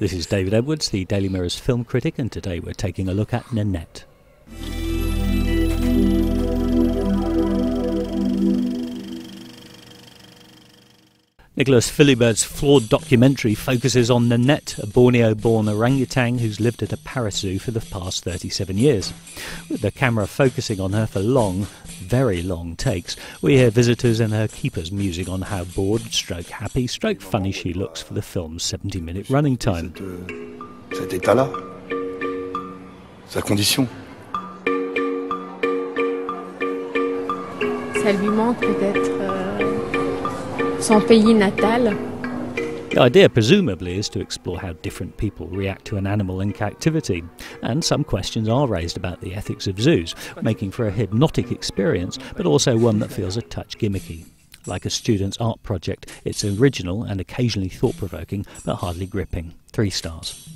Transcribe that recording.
This is David Edwards, the Daily Mirror's film critic, and today we're taking a look at Nenette. Nicolas Philibert's flawed documentary focuses on Nenette, a Borneo born orangutan who's lived at a Paris zoo for the past 37 years. With the camera focusing on her for long, very long takes, we hear visitors and her keepers musing on how bored, stroke happy, stroke funny she looks for the film's 70 minute running time. Euh, cet état-là, sa condition. Ça lui manque peut-être euh, son pays natal. The idea, presumably, is to explore how different people react to an animal in captivity, and some questions are raised about the ethics of zoos, making for a hypnotic experience, but also one that feels a touch gimmicky. Like a student's art project, it's original and occasionally thought provoking, but hardly gripping. Three stars.